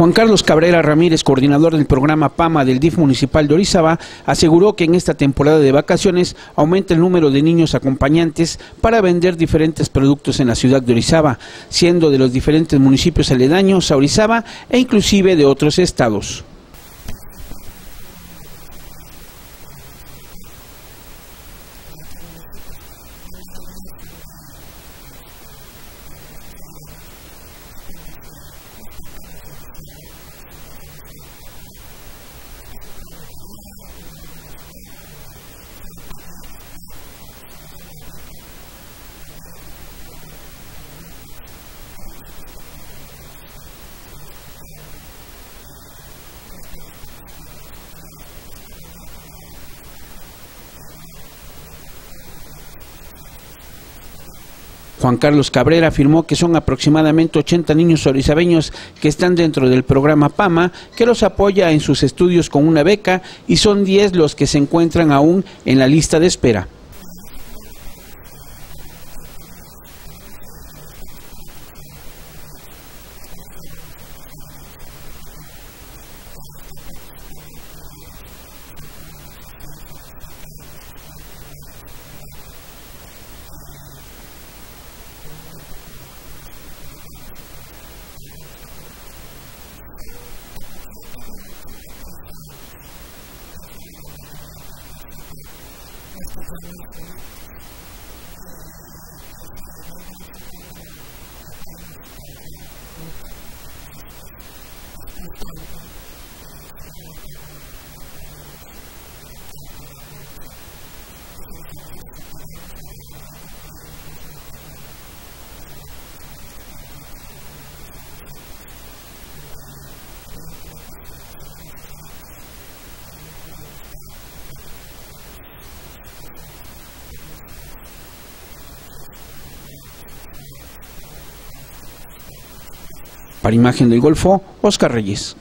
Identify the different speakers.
Speaker 1: Juan Carlos Cabrera Ramírez, coordinador del programa PAMA del DIF municipal de Orizaba, aseguró que en esta temporada de vacaciones aumenta el número de niños acompañantes para vender diferentes productos en la ciudad de Orizaba, siendo de los diferentes municipios aledaños a Orizaba e inclusive de otros estados. Juan Carlos Cabrera afirmó que son aproximadamente 80 niños orizabeños que están dentro del programa PAMA, que los apoya en sus estudios con una beca y son 10 los que se encuentran aún en la lista de espera. Thank you. Para Imagen del Golfo, Oscar Reyes.